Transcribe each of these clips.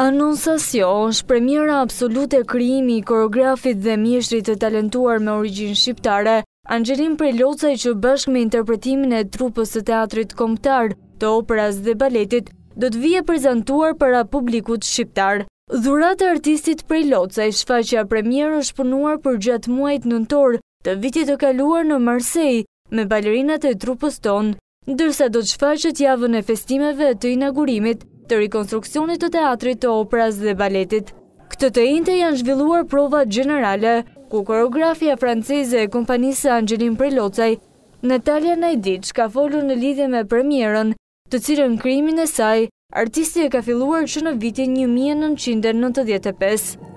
Annonciation është premiera absolute, krijimi i koreografit dhe mjeshtrit të talentuar me origjinë shqiptare, Angelin Preljocaj që bashkë me interpretimin e trupës së Teatrit Kombëtar, të Operas dhe Baletit, do të vijë e prezantuar para publikut shqiptar. Dhuratë e artistit Preljocaj, shfaqja premierë është punuar përgjatë muajit nëntor të vitit të kaluar në Marsejë, me balerinat e trupës tonë. Ndërsa do të shfaqet javën e festimeve të inagurimit të rikonstruksionit të Teatrit të Operas dhe Baletit. Këtë të enjte janë zhvilluar provat gjenerale, ku koreografia franceze e kompanisë Angelin Preljocaj, Natalia Naidich ka folur në lidhje me premierën, të cilën krijimin e saj Artisti e ka filluar që në vitin një mijë e nëntëqind e nëntëdhjetë e pesë.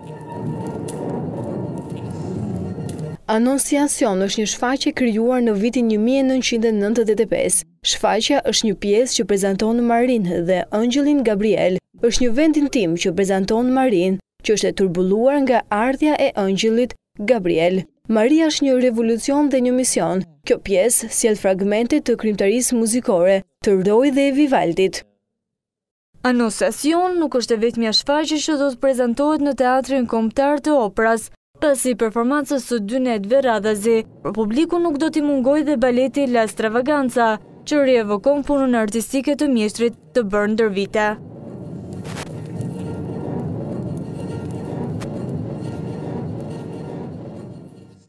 Annonciation është një shfaqje krijuar në vitin 1995. Shfaqja është një pjesë që prezanton Marinë dhe Engjëllin Gabriel. Është një vend intim që prezanton Marinë, që është e turbulluar nga ardhja e Engjëllit Gabriel. Maria është një revolucion dhe një mision. Kjo pjesë sjell fragmente të krijimtarisë muzikore, Të Roy dhe e Vivaldit. Annonciation nuk është e vetmja shfaqje që do të prezantohet në Teatrin Kombëtar të Operas, pasi performancës së dy netëve radhazi, publikut nuk do t'i mungojë dhe baleti La Stravaganza, që rievokon punën artistike të mjeshtrit të bërë ndër vite.